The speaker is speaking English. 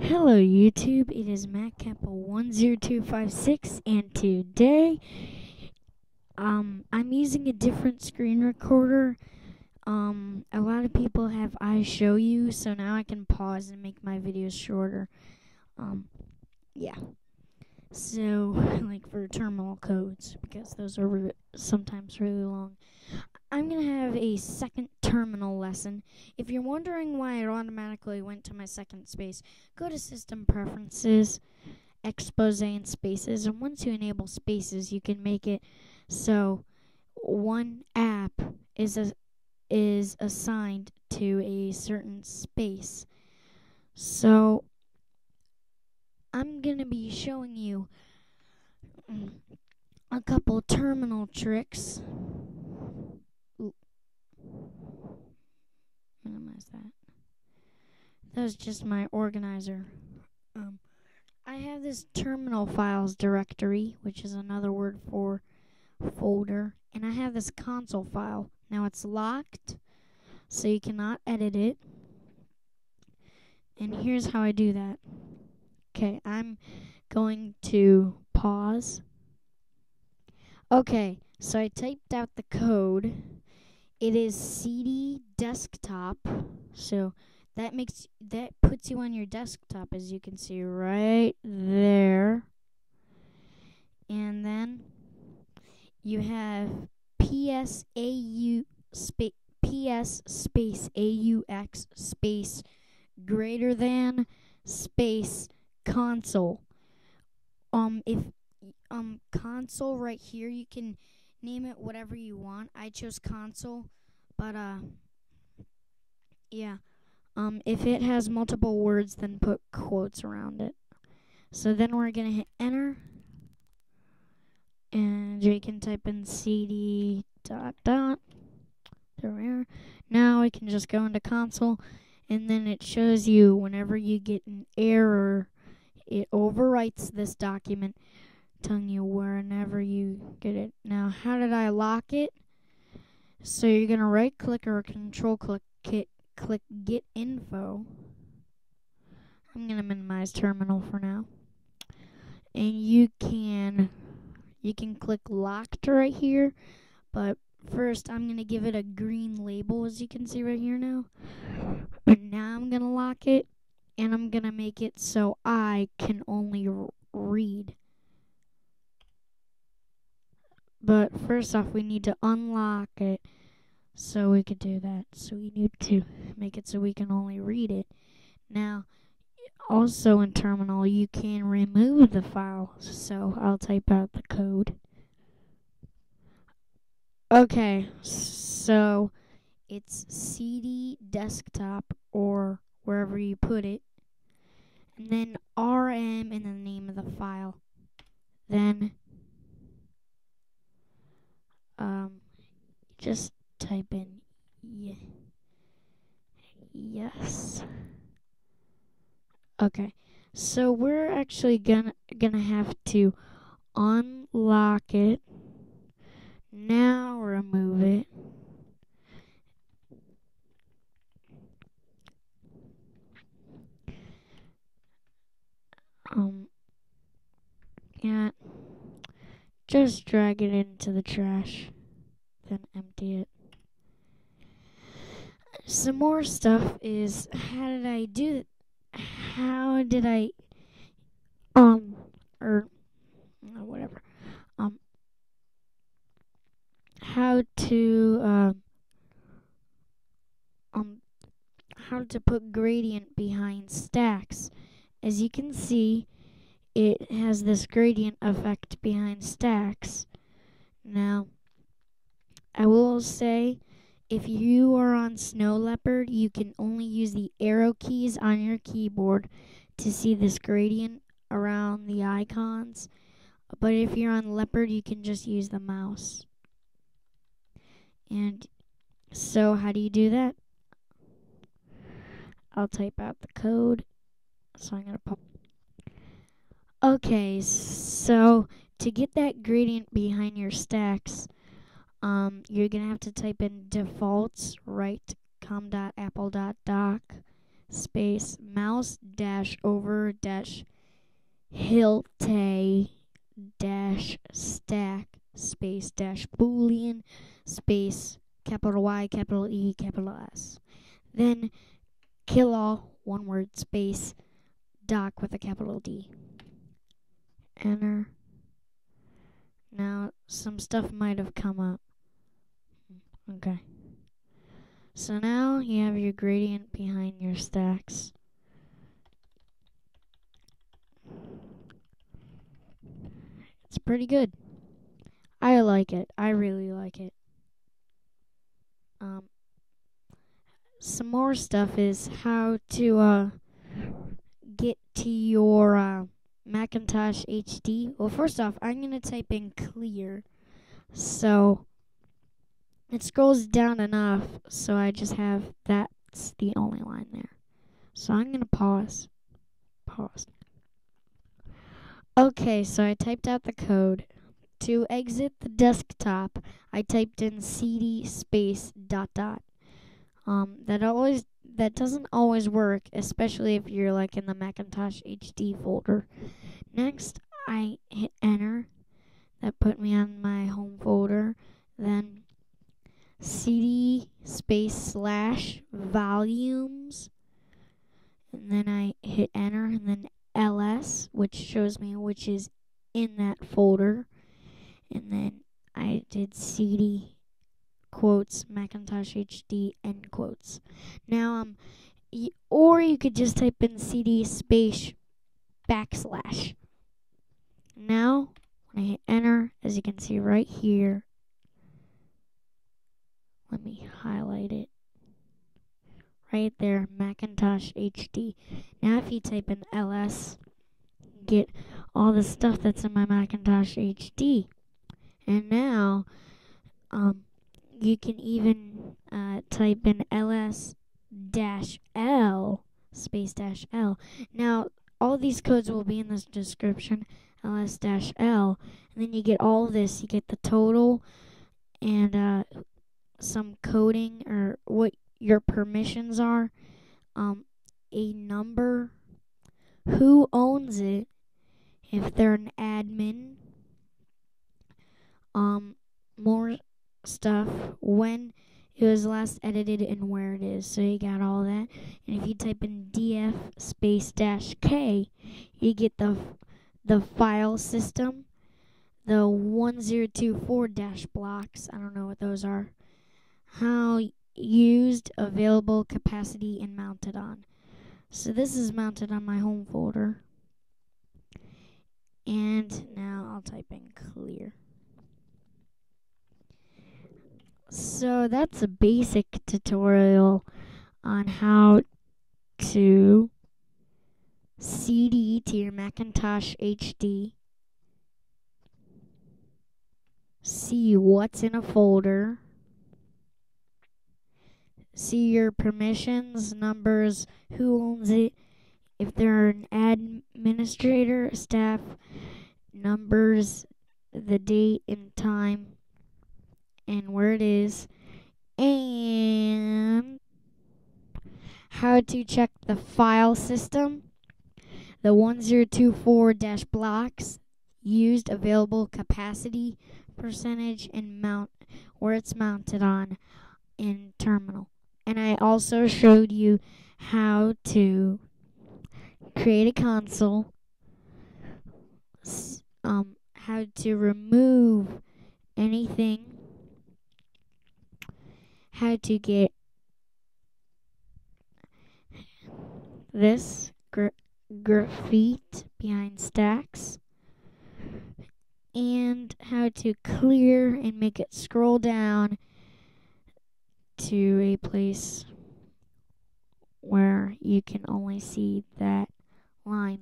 Hello YouTube, it is MacApple 10256 and today um I'm using a different screen recorder. Um a lot of people have iShowU so now I can pause and make my videos shorter. Um yeah. So like for terminal codes because those are re sometimes really long. I'm going to have a second terminal lesson. If you're wondering why it automatically went to my second space, go to System Preferences, Expose and Spaces, and once you enable spaces, you can make it so one app is a, is assigned to a certain space. So I'm going to be showing you a couple terminal tricks minimize that. That was just my organizer. Um, I have this terminal files directory, which is another word for folder, and I have this console file. Now it's locked, so you cannot edit it. And here's how I do that. Okay, I'm going to pause. Okay, so I typed out the code it is CD desktop. So that makes that puts you on your desktop as you can see right there. And then you have PSAU space PS space AUX space greater than space console. Um if um console right here you can name it whatever you want. I chose console, but uh yeah. Um if it has multiple words then put quotes around it. So then we're going to hit enter and you can type in cd dot dot there we are. Now we can just go into console and then it shows you whenever you get an error it overwrites this document telling you whenever you get it. Now, how did I lock it? So you're going to right click or control click it, click get info. I'm going to minimize terminal for now. And you can you can click locked right here, but first I'm going to give it a green label as you can see right here now. And now I'm going to lock it and I'm going to make it so I can only read. But first off, we need to unlock it so we could do that. So we need to make it so we can only read it. Now, also in terminal, you can remove the file. So I'll type out the code. Okay, so it's CD desktop or wherever you put it. And then RM in the name of the file. Then um, just type in yeah, yes. Okay, so we're actually gonna gonna have to unlock it. Now remove it. Um, yeah. Just drag it into the trash, then empty it. Some more stuff is how did I do? How did I um or whatever um how to um um how to put gradient behind stacks. As you can see, it has this gradient effect behind stacks. Now, I will say if you are on Snow Leopard, you can only use the arrow keys on your keyboard to see this gradient around the icons. But if you're on Leopard, you can just use the mouse. And so, how do you do that? I'll type out the code. So I'm going to pop Okay, so to get that gradient behind your stacks, um, you're gonna have to type in defaults write com.apple.dock space mouse dash over dash hilte dash stack space dash boolean space capital Y capital E capital S. Then kill all one word space doc with a capital D. Enter. Now some stuff might have come up. Okay. So now you have your gradient behind your stacks. It's pretty good. I like it. I really like it. Um, some more stuff is how to uh, get to your uh, Macintosh HD. Well, first off, I'm going to type in clear. So it scrolls down enough so I just have that's the only line there. So I'm going to pause. Pause. Okay, so I typed out the code. To exit the desktop, I typed in cd space dot dot. Um, that always that doesn't always work, especially if you're like in the Macintosh HD folder. Next, I hit enter. That put me on my home folder. Then cd space slash volumes. And then I hit enter and then ls, which shows me which is in that folder and then I did CD quotes Macintosh HD end quotes. Now um, y- or you could just type in CD space backslash. Now when I hit enter, as you can see right here, let me highlight it. Right there, Macintosh HD. Now if you type in ls, you get all the stuff that's in my Macintosh HD. And now, um, you can even uh, type in ls dash l space dash l. Now, all these codes will be in this description. ls dash l, and then you get all this. You get the total and uh, some coding or what your permissions are. Um, a number, who owns it, if they're an admin um, more stuff when it was last edited and where it is. So you got all that. And if you type in df space dash k, you get the the file system, the 1024 dash blocks. I don't know what those are. How used, available, capacity, and mounted on. So this is mounted on my home folder. And now I'll type in clear. So that's a basic tutorial on how to CD to your Macintosh HD. See what's in a folder. See your permissions, numbers, who owns it, if they're an administrator, staff, numbers, the date and time and where it is, and how to check the file system, the 1024 dash blocks, used available capacity percentage, and mount where it's mounted on in terminal. And I also showed you how to create a console, um, how to remove anything how to get this gra- behind stacks and how to clear and make it scroll down to a place where you can only see that line.